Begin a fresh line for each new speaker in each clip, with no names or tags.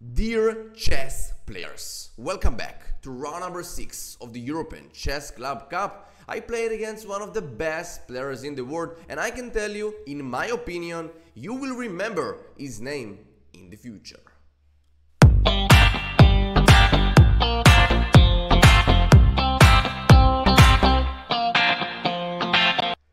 Dear chess players, welcome back to round number 6 of the European Chess Club Cup. I played against one of the best players in the world and I can tell you, in my opinion, you will remember his name in the future.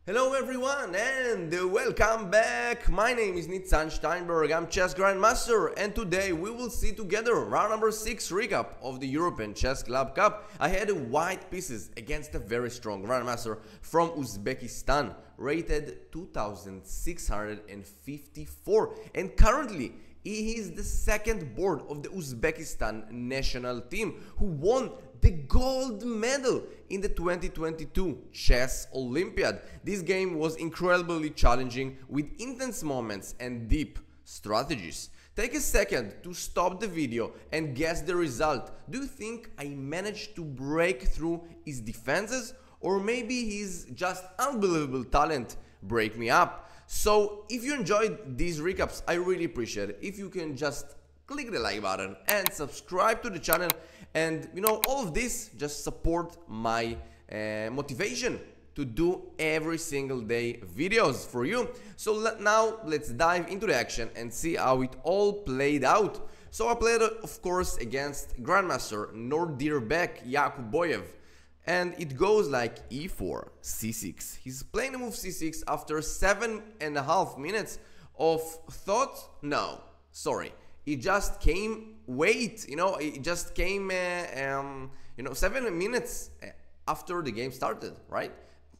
Hello everyone and welcome back. My name is Nitzan Steinberg. I'm Chess Grandmaster and today we will see together round number 6 recap of the European Chess Club Cup. I had white pieces against a very strong Grandmaster from Uzbekistan rated 2654 and currently he is the second board of the Uzbekistan national team who won the gold medal in the 2022 Chess Olympiad. This game was incredibly challenging with intense moments and deep strategies. Take a second to stop the video and guess the result. Do you think I managed to break through his defenses? Or maybe his just unbelievable talent break me up? So if you enjoyed these recaps, I really appreciate it. If you can just click the like button and subscribe to the channel. And you know all of this just support my uh, motivation to do every single day videos for you. So let, now let's dive into the action and see how it all played out. So I played of course against Grandmaster Nodirbek Yakubboev. And it goes like e4 c6 he's playing the move c6 after seven and a half minutes of thought. No sorry it just came wait you know it just came uh, um, you know seven minutes uh, after the game started right?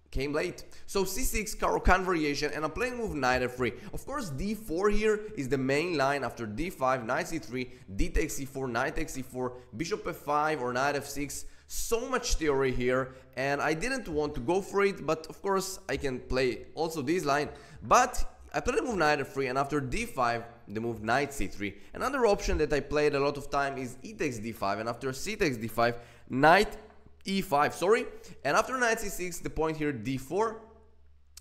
Came late. So c6 Caro-Kann variation and I'm playing move knight f3 of course d4 here is the main line after d5 knight c3 d takes c4 knight takes c4 bishop f5 or knight f6 so much theory here and I didn't want to go for it but of course I can play also this line. But I played the move knight f3 and after d5 the move knight c3. Another option that I played a lot of time is e takes d5 and after c takes d5 knight e5 sorry and after knight c6 the point here d4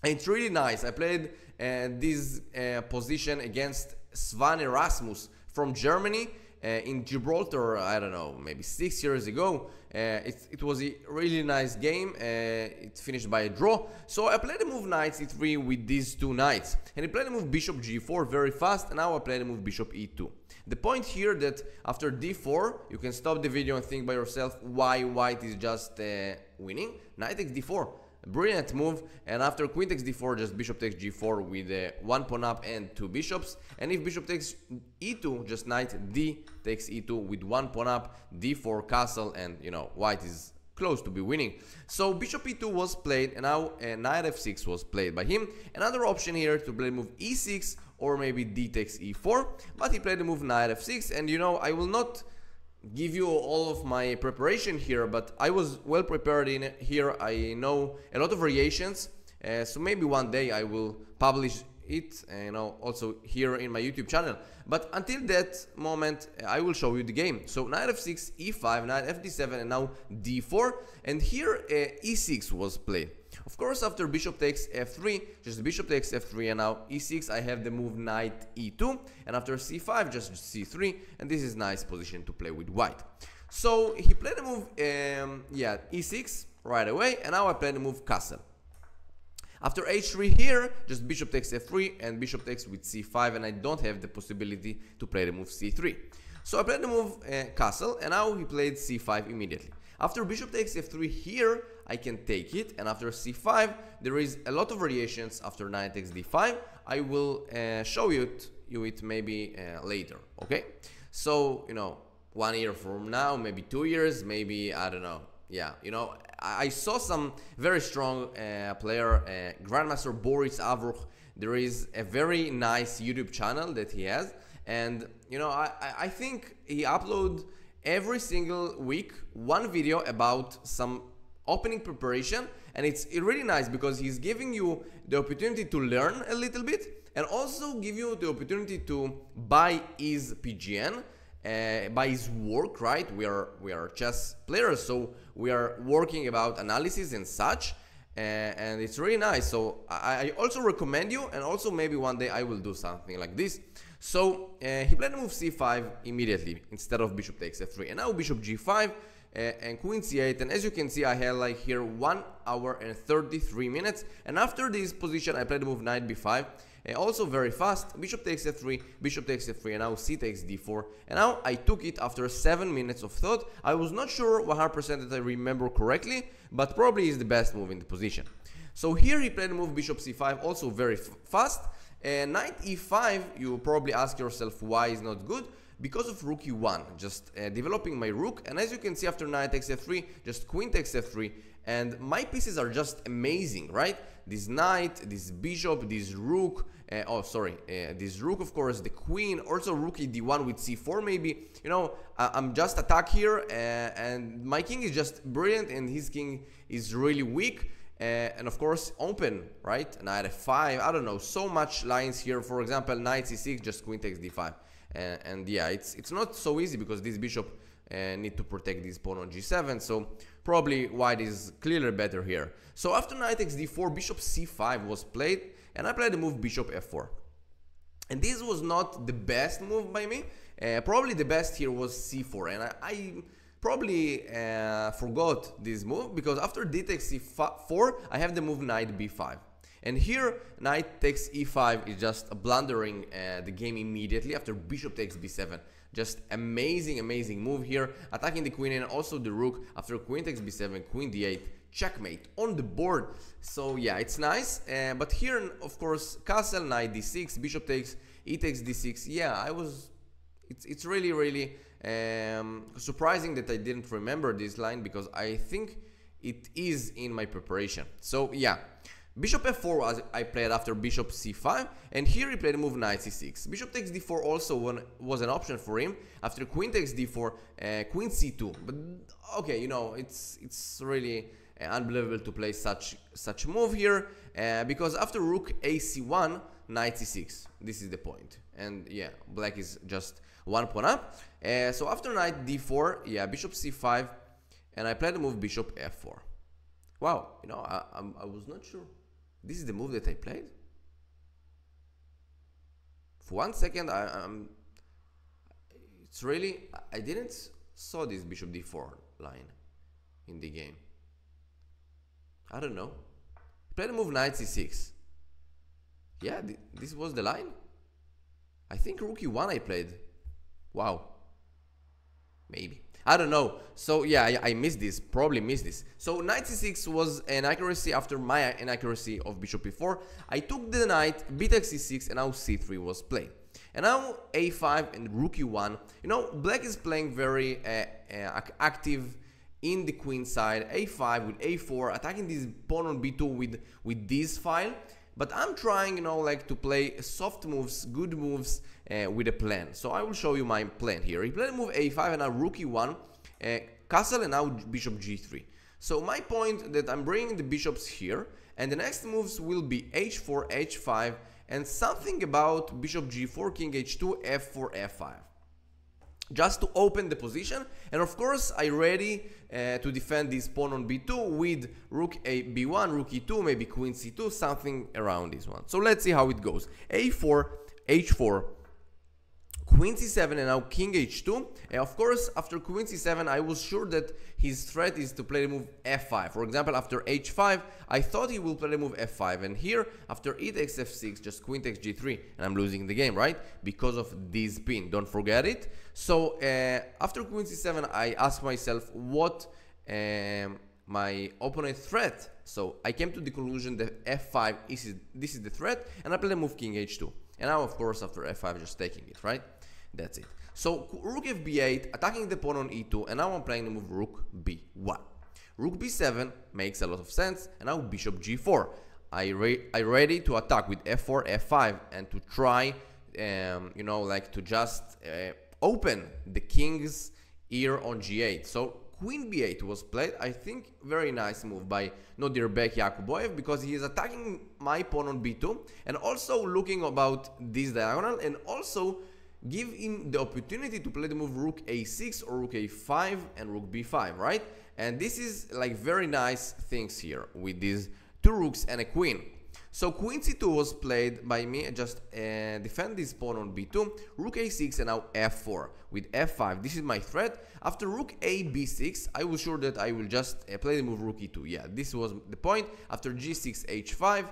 And it's really nice. I played uh, this uh, position against Svane Rasmus from Germany uh, in Gibraltar, I don't know, maybe six years ago. Uh, it, it, was a really nice game. Uh, it finished by a draw. So I played the move knight c3 with these two knights. And he played the move bishop g4 very fast. And now I play the move bishop e2. The point here that after d4, you can stop the video and think by yourself why white is just uh, winning. Knight takes d4 brilliant move. And after queen takes d4 just bishop takes g4 with uh, one pawn up and two bishops. And if bishop takes e2 just knight d takes e2 with one pawn up d4 castle and you know white is close to be winning. So bishop e2 was played and now uh, knight f6 was played by him. Another option here to play move e6 or maybe d takes e4 but he played the move knight f6 and you know i will not give you all of my preparation here, but I was well prepared in here. I know a lot of variations, uh, so maybe one day I will publish it, uh, you know, also here in my YouTube channel. But until that moment, uh, I will show you the game. So knight f6, e5, knight fd7, and now d4. And here uh, e6 was played. Of course, after bishop takes f3, just bishop takes f3, and now e6, I have the move knight e2, and after c5, just c3, and this is nice position to play with white. So he played the move, um, yeah, e6 right away, and now I play the move castle. After h3 here, just bishop takes f3 and bishop takes with c5 and I don't have the possibility to play the move c3. So I played the move uh, castle and now he played c5 immediately. After bishop takes f3 here, I can take it and after c5 there is a lot of variations after knight takes d5. I will uh, show you it, you it maybe uh, later, okay? So, you know, one year from now, maybe two years, maybe, I don't know, yeah, you know, I saw some very strong uh, player, uh, Grandmaster Boris Avrukh. There is a very nice YouTube channel that he has, and you know, I, I think he upload every single week one video about some opening preparation, and it's really nice because he's giving you the opportunity to learn a little bit, and also give you the opportunity to buy his PGN uh, by his work, right? We are we are chess players, so we are working about analysis and such, uh, and it's really nice. So I, I, also recommend you, and also maybe one day I will do something like this. So uh, he played the move c5 immediately instead of bishop takes f3. And now bishop g5 uh, and queen c8 and as you can see I had like here 1 hour and 33 minutes and after this position I played the move knight b5 uh, also very fast bishop takes f3 bishop takes f3 and now c takes d4 and now I took it after 7 minutes of thought. I was not sure 100% that I remember correctly but probably is the best move in the position. So here he played the move bishop c5 also very fast. And knight e5 you probably ask yourself why is not good because of rook e1 just uh, developing my rook and as you can see after knight takes f3 just queen takes f3 and my pieces are just amazing right? This knight this bishop this rook uh, oh sorry uh, this rook of course the queen also rook e d1 with c4 maybe. You know I i'm just attack here uh, and my king is just brilliant and his king is really weak uh, and of course open right? Knight f5 i don't know so much lines here. For example knight c6 just queen takes d5 and, and yeah, it's it's not so easy because this bishop uh, need to protect this pawn on g7. So probably white is clearly better here. So after knight takes d4, bishop c5 was played, and I played the move bishop f4. And this was not the best move by me. Uh, probably the best here was c4, and I, I probably uh, forgot this move because after d takes c4, I have the move knight b5. And here, knight takes e5 is just blundering uh, the game immediately after bishop takes b7. Just amazing, amazing move here, attacking the queen and also the rook after queen takes b7, queen d8, checkmate on the board. So yeah, it's nice. Uh, but here, of course, castle, knight d6, bishop takes, e takes d6. Yeah, I was... It's, it's really, really um, surprising that I didn't remember this line because I think it is in my preparation. So yeah, Bishop f4 was I played after bishop c5 and here he played move knight c6. Bishop takes d4 also was an option for him after queen takes d4, uh, queen c2. But okay, you know, it's it's really uh, unbelievable to play such such move here uh, because after rook ac1, knight c6. This is the point. And yeah, black is just one pawn up. Uh, so after knight d4, yeah, bishop c5 and I played the move bishop f4. Wow, you know, I, I, I was not sure. This is the move that I played? For one second, I, am It's really... I didn't saw this bishop d4 line in the game. I don't know. Play the move knight c6. Yeah, th this was the line? I think rook e1 I played. Wow. Maybe. I don't know. So yeah, I, I missed this, probably missed this. So knight c6 was an accuracy after my inaccuracy of bishop e4. I took the knight, b takes c6, and now c3 was played. And now a5 and rook e1. You know, black is playing very uh, uh, active in the queen side. a5 with a4, attacking this pawn on b2 with, with this file. But I'm trying, you know, like to play soft moves, good moves uh, with a plan. So I will show you my plan here. He played move a5 and a rook e1, uh, castle and now bishop g3. So my point that I'm bringing the bishops here and the next moves will be h4, h5 and something about bishop g4, king h2, f4, f5 just to open the position. And of course I ready uh, to defend this pawn on b2 with rook a b1 rook e2 maybe queen c2 something around this one. So let's see how it goes. a4 h4 queen c7 and now king h2 and of course after queen c7 I was sure that his threat is to play the move f5 for example after h5 I thought he will play the move f5 and here after e takes f6 just queen takes g3 and I'm losing the game right? Because of this pin. Don't forget it. So uh, after queen c7 I asked myself what um, my opponent threat. So I came to the conclusion that f5 is this is the threat. And I play the move king h2 and now of course after f5 just taking it right that's it. So rook fb8, attacking the pawn on e2, and now I'm playing the move rook b1. Rook b7 makes a lot of sense, and now bishop g4. I, re I ready to attack with f4, f5, and to try, um, you know, like to just uh, open the king's ear on g8. So queen b8 was played. I think very nice move by Nodirbek Yakubboev because he is attacking my pawn on b2 and also looking about this diagonal and also give him the opportunity to play the move rook a6 or rook a5 and rook b5, right? And this is like very nice things here with these two rooks and a queen. So queen c2 was played by me, just uh, defend this pawn on b2, rook a6 and now f4 with f5. This is my threat. After rook a b6, I was sure that I will just uh, play the move rook e2. Yeah, this was the point. After g6 h5,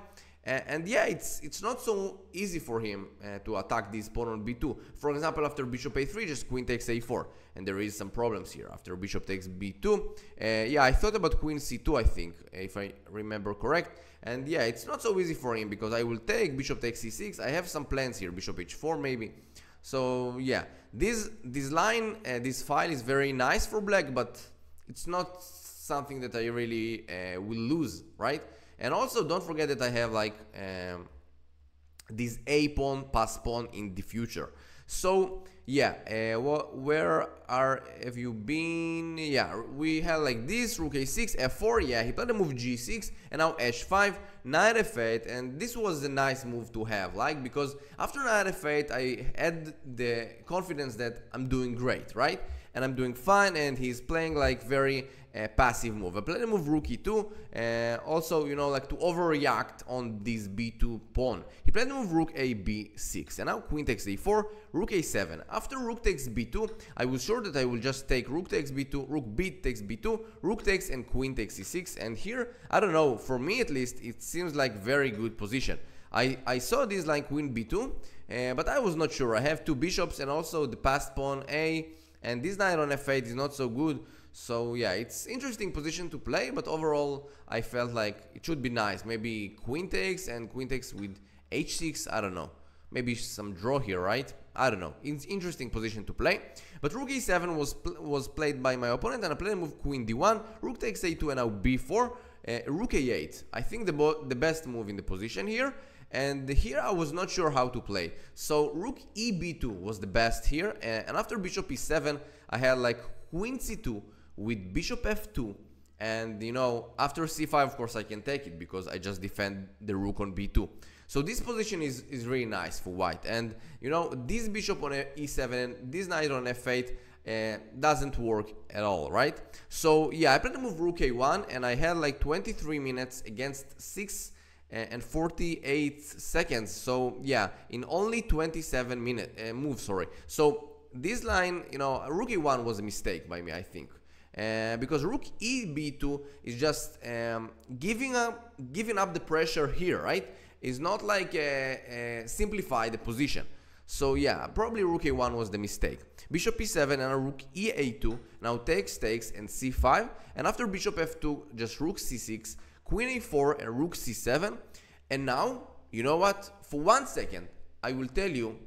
and yeah, it's it's not so easy for him uh, to attack this pawn on b2. For example, after bishop a3, just queen takes a4, and there is some problems here. After bishop takes b2, uh, yeah, I thought about queen c2, I think, if I remember correct. And yeah, it's not so easy for him because I will take bishop takes c6. I have some plans here, bishop h4 maybe. So yeah, this this line, uh, this file is very nice for black, but it's not something that I really uh, will lose, right? And also don't forget that I have like um, this A pawn pass pawn in the future. So yeah, uh, where are have you been? Yeah, we had like this rook a6, f4. Yeah, he played the move g6 and now h5, knight f8, and this was a nice move to have, like because after knight f8, I had the confidence that I'm doing great, right? And I'm doing fine, and he's playing like very passive move. I played the move rook e2, uh, also, you know, like to overreact on this b2 pawn. He played the move rook a b6, and now queen takes a4, rook a7. After rook takes b2, I was sure that I will just take rook takes b2, rook b takes b2, rook takes and queen takes c6, and here, I don't know, for me at least, it seems like very good position. I, I saw this like queen b2, uh, but I was not sure. I have two bishops and also the passed pawn a, and this knight on f8 is not so good. So yeah, it's interesting position to play, but overall I felt like it should be nice. Maybe queen takes and queen takes with h6, I don't know. Maybe some draw here, right? I don't know. It's interesting position to play. But rook e7 was pl was played by my opponent and I played a move queen d1, rook takes a2 and now b4, uh, rook a8. I think the, the best move in the position here. And here I was not sure how to play. So rook e b2 was the best here. Uh, and after bishop e7, I had like queen c2, with bishop f2 and you know after c5 of course I can take it because I just defend the rook on b2 so this position is is really nice for white. And you know this bishop on e7 and this knight on f8 uh, doesn't work at all right? So yeah I played the move rook a1 and I had like 23 minutes against 6 uh, and 48 seconds. So yeah in only 27 minute uh, moves sorry. So this line you know rook a1 was a mistake by me I think uh, because rook e b2 is just um, giving up giving up the pressure here right? It's not like uh, uh, simplify the position. So yeah probably rook a1 was the mistake. Bishop e7 and rook e a2 now takes takes and c5 and after bishop f2 just rook c6 queen a4 and rook c7 and now you know what? For one second i will tell you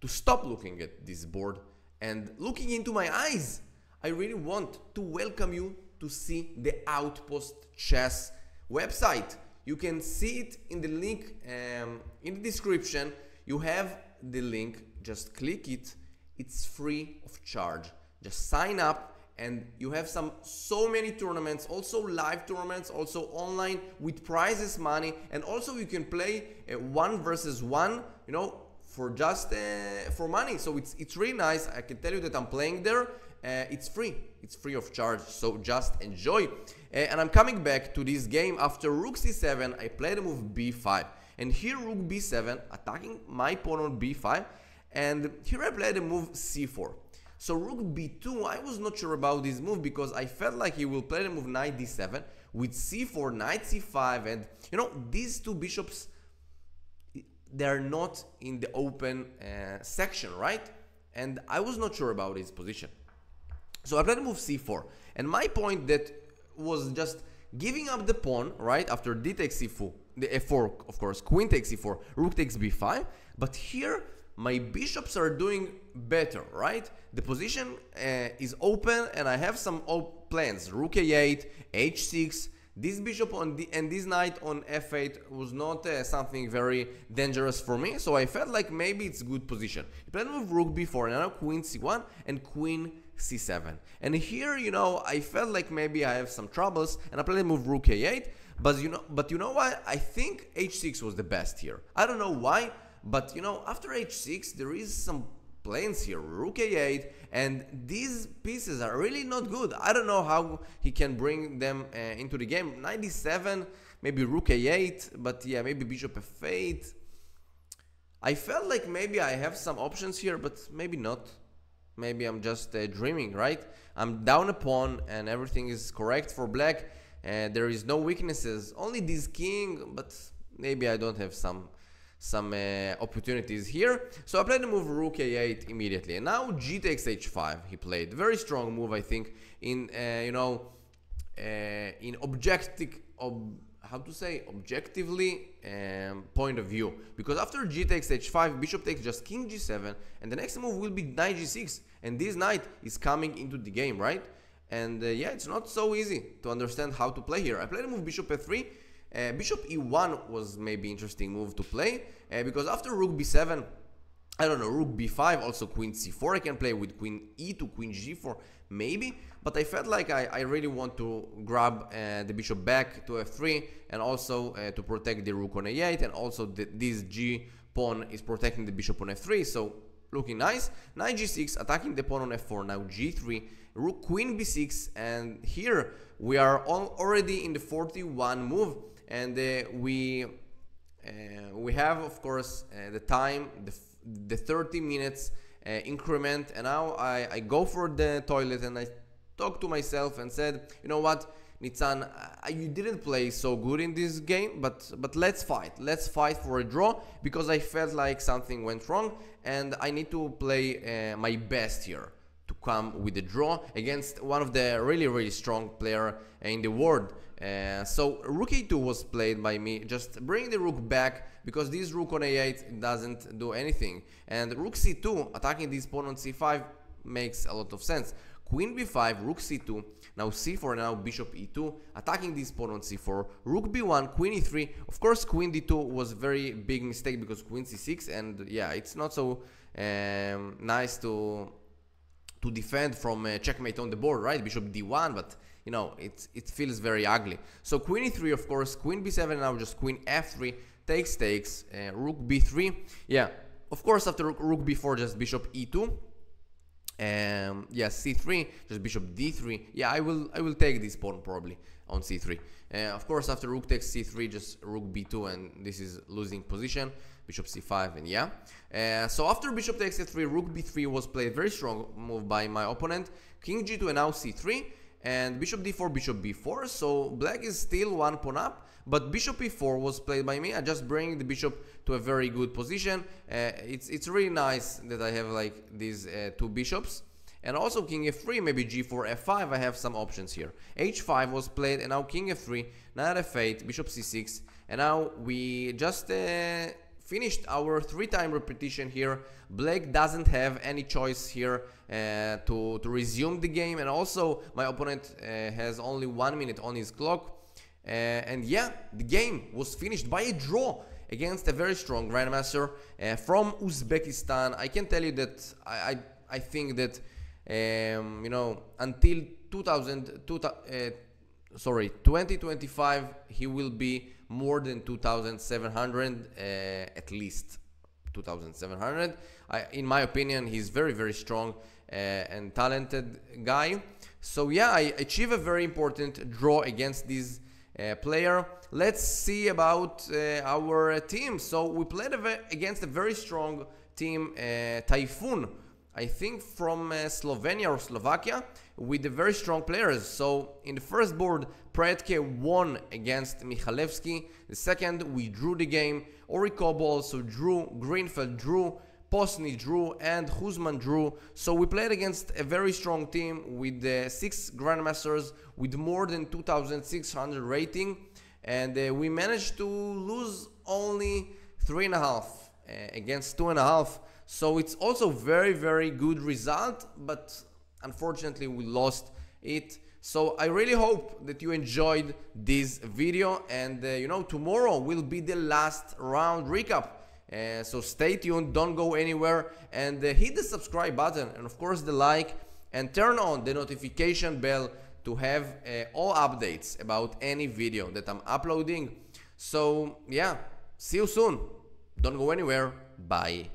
to stop looking at this board and looking into my eyes I really want to welcome you to see the Outpost Chess website. You can see it in the link um, in the description. You have the link, just click it. It's free of charge. Just sign up and you have some so many tournaments also live tournaments also online with prizes money and also you can play uh, one versus one you know for just uh, for money so it's it's really nice i can tell you that i'm playing there uh, it's free. It's free of charge so just enjoy. Uh, and i'm coming back to this game. After rook c7 i play the move b5 and here rook b7 attacking my pawn on b5 and here i play the move c4 so rook b2 i was not sure about this move because i felt like he will play the move knight d7 with c4 knight c5 and you know these two bishops they're not in the open uh, section right? And i was not sure about his position so I played move c4. And my point that was just giving up the pawn, right, after d takes c4, the f4, of course, queen takes c4, rook takes b5. But here, my bishops are doing better, right? The position uh, is open and I have some plans. Rook a8, h6, this bishop on the, and this knight on f8 was not uh, something very dangerous for me, so I felt like maybe it's good position. Played with rook b4, and now queen c1 and queen c7. And here, you know, I felt like maybe I have some troubles and I played move rook a8. But you know, but you know what? I think h6 was the best here. I don't know why, but you know, after h6, there is some plans here, rook a8, and these pieces are really not good. I don't know how he can bring them uh, into the game. 97, maybe rook a8, but yeah, maybe bishop f8. I felt like maybe I have some options here, but maybe not. Maybe I'm just uh, dreaming, right? I'm down a pawn and everything is correct for black. Uh, there is no weaknesses, only this king, but maybe I don't have some some uh, opportunities here. So I played the move rook a8 immediately. And now g takes h5 he played. Very strong move, I think, in, uh, you know, uh, in objective, ob how to say, objectively um, point of view. Because after g takes h5, bishop takes just king g7, and the next move will be knight g6. And this knight is coming into the game, right? And uh, yeah, it's not so easy to understand how to play here. I played the move bishop f3, uh, bishop e1 was maybe interesting move to play uh, because after rook b7 I don't know, rook b5, also queen c4 I can play with queen e2, queen g4 maybe. But I felt like I, I really want to grab uh, the bishop back to f3 and also uh, to protect the rook on a8 and also the, this g pawn is protecting the bishop on f3 so looking nice. Knight g6 attacking the pawn on f4 now g3 rook queen b6 and here we are already in the 41 move and uh, we uh, we have of course uh, the time the, the 30 minutes increment and now I, I go for the toilet and I talk to myself and said you know what Nitzan, you didn't play so good in this game, but but let's fight. Let's fight for a draw because I felt like something went wrong and I need to play uh, my best here come with a draw against one of the really really strong player in the world. Uh, so rook a2 was played by me, just bring the rook back because this rook on a8 doesn't do anything. And rook c2 attacking this pawn on c5 makes a lot of sense. Queen b5, rook c2, now c4, now bishop e2, attacking this pawn on c4, rook b1, queen e3. Of course, queen d2 was very big mistake because queen c6, and yeah, it's not so um, nice to to defend from uh, checkmate on the board, right? Bishop d1, but you know, it, it feels very ugly. So queen e3, of course, queen b7, now just queen f3, takes, takes, uh, rook b3. Yeah, of course, after rook b4, just bishop e2. Um, yeah, c3, just bishop d3. Yeah, I will I will take this pawn probably on c3. Uh, of course, after rook takes c3, just rook b2, and this is losing position. Bishop c5, and yeah. Uh, so after bishop takes c3, rook b3 was played. Very strong move by my opponent. King g2 and now c3 and bishop d4 bishop b4 so black is still one pawn up but bishop e4 was played by me. I just bring the bishop to a very good position. Uh, it's it's really nice that i have like these uh, two bishops. And also king f3 maybe g4 f5 i have some options here. h5 was played and now king f3 knight f8 bishop c6 and now we just uh, finished our three time repetition here. Black doesn't have any choice here uh, to, to resume the game. And also my opponent uh, has only one minute on his clock. Uh, and yeah, the game was finished by a draw against a very strong Grandmaster uh, from Uzbekistan. I can tell you that I, I, I think that, um, you know, until 2000, 2000 uh, sorry 2025 he will be more than 2700 uh, at least 2700 I, in my opinion he's very very strong uh, and talented guy so yeah i achieve a very important draw against this uh, player let's see about uh, our team so we played against a very strong team uh, typhoon I think from uh, Slovenia or Slovakia with very strong players. So in the first board, Predke won against Mikhalevski. The second, we drew the game. Ori Kobo also drew, Greenfeld drew, Postny drew, and Huzman drew. So we played against a very strong team with uh, six grandmasters with more than 2,600 rating, and uh, we managed to lose only three and a half uh, against two and a half. So it's also very, very good result, but unfortunately we lost it. So I really hope that you enjoyed this video and uh, you know tomorrow will be the last round recap. Uh, so stay tuned, don't go anywhere and uh, hit the subscribe button and of course the like and turn on the notification bell to have uh, all updates about any video that I'm uploading. So yeah, see you soon. Don't go anywhere. Bye.